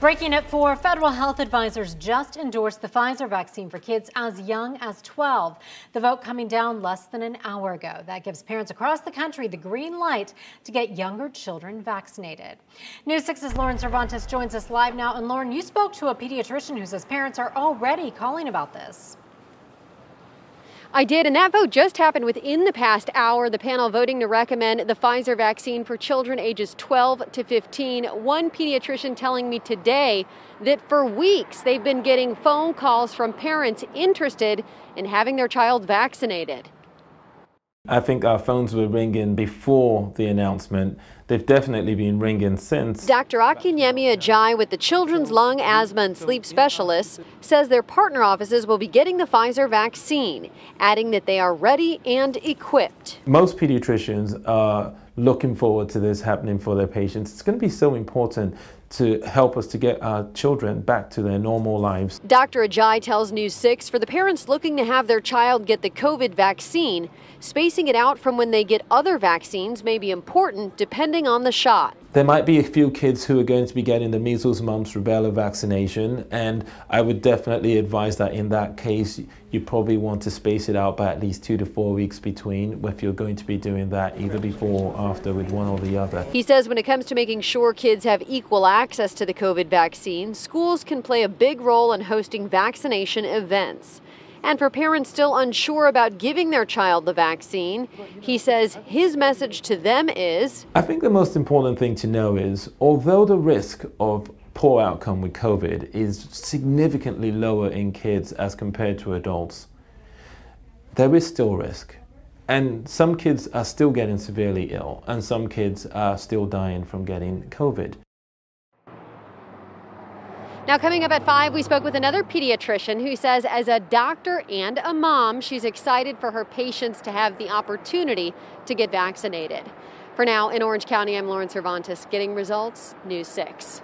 Breaking it for federal health advisors just endorsed the Pfizer vaccine for kids as young as 12. The vote coming down less than an hour ago. That gives parents across the country the green light to get younger children vaccinated. News 6's Lauren Cervantes joins us live now. And Lauren, you spoke to a pediatrician who says parents are already calling about this. I did, and that vote just happened within the past hour. The panel voting to recommend the Pfizer vaccine for children ages 12 to 15. One pediatrician telling me today that for weeks they've been getting phone calls from parents interested in having their child vaccinated. I think our phones were ringing before the announcement. They've definitely been ringing since. Dr. Akinyemi Ajayi with the Children's Lung, Asthma and Sleep Specialists says their partner offices will be getting the Pfizer vaccine, adding that they are ready and equipped. Most pediatricians are looking forward to this happening for their patients. It's going to be so important to help us to get our children back to their normal lives. Dr. Ajayi tells News 6 for the parents looking to have their child get the COVID vaccine, spacing it out from when they get other vaccines may be important depending on the shot. There might be a few kids who are going to be getting the measles, mumps, rubella vaccination, and I would definitely advise that in that case, you probably want to space it out by at least two to four weeks between if you're going to be doing that either before or after with one or the other. He says when it comes to making sure kids have equal access to the COVID vaccine, schools can play a big role in hosting vaccination events. And for parents still unsure about giving their child the vaccine, he says his message to them is I think the most important thing to know is although the risk of poor outcome with COVID is significantly lower in kids as compared to adults, there is still risk. And some kids are still getting severely ill, and some kids are still dying from getting COVID. Now, coming up at 5, we spoke with another pediatrician who says, as a doctor and a mom, she's excited for her patients to have the opportunity to get vaccinated. For now, in Orange County, I'm Lauren Cervantes, getting results, News 6.